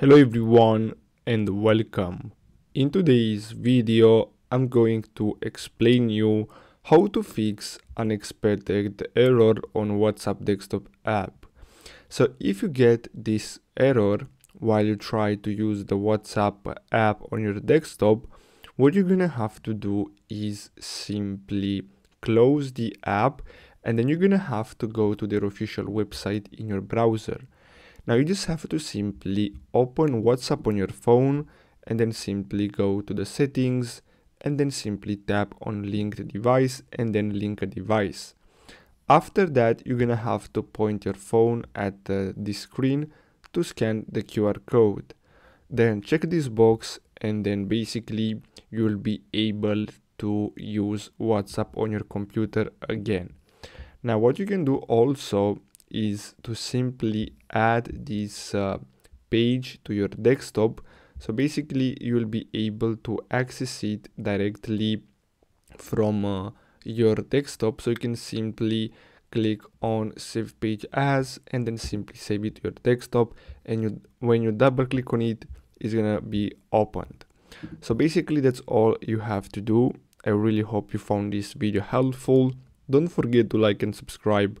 Hello everyone and welcome. In today's video I'm going to explain you how to fix unexpected error on WhatsApp desktop app. So if you get this error while you try to use the WhatsApp app on your desktop, what you're gonna have to do is simply close the app and then you're gonna have to go to their official website in your browser. Now you just have to simply open WhatsApp on your phone and then simply go to the settings and then simply tap on linked device and then link a device. After that, you're gonna have to point your phone at uh, the screen to scan the QR code. Then check this box and then basically you'll be able to use WhatsApp on your computer again. Now what you can do also is to simply add this uh, page to your desktop. So basically you will be able to access it directly from uh, your desktop. So you can simply click on save page as and then simply save it to your desktop. And you when you double click on it it's gonna be opened. So basically that's all you have to do. I really hope you found this video helpful. Don't forget to like and subscribe